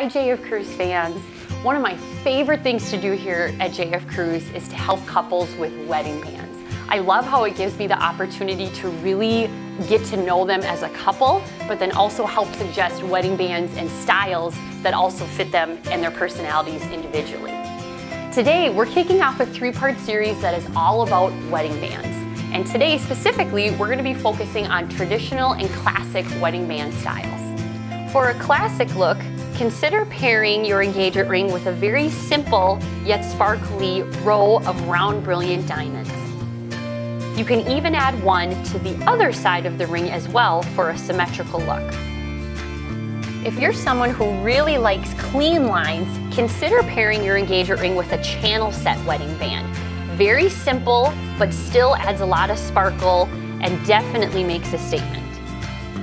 Hi JF Kruse fans. One of my favorite things to do here at JF Kruse is to help couples with wedding bands. I love how it gives me the opportunity to really get to know them as a couple, but then also help suggest wedding bands and styles that also fit them and their personalities individually. Today, we're kicking off a three-part series that is all about wedding bands. And today, specifically, we're gonna be focusing on traditional and classic wedding band styles. For a classic look, Consider pairing your engagement ring with a very simple yet sparkly row of round brilliant diamonds. You can even add one to the other side of the ring as well for a symmetrical look. If you're someone who really likes clean lines, consider pairing your engagement ring with a channel set wedding band. Very simple, but still adds a lot of sparkle and definitely makes a statement.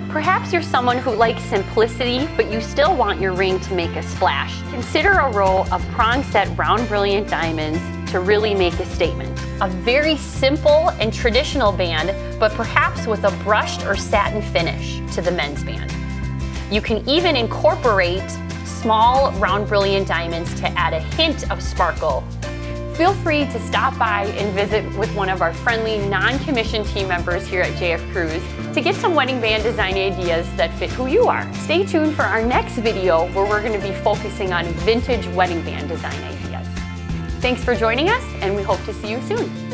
Perhaps you're someone who likes simplicity, but you still want your ring to make a splash. Consider a row of prong set round brilliant diamonds to really make a statement. A very simple and traditional band, but perhaps with a brushed or satin finish to the men's band. You can even incorporate small round brilliant diamonds to add a hint of sparkle feel free to stop by and visit with one of our friendly non-commissioned team members here at JF Kruse to get some wedding band design ideas that fit who you are. Stay tuned for our next video where we're going to be focusing on vintage wedding band design ideas. Thanks for joining us and we hope to see you soon.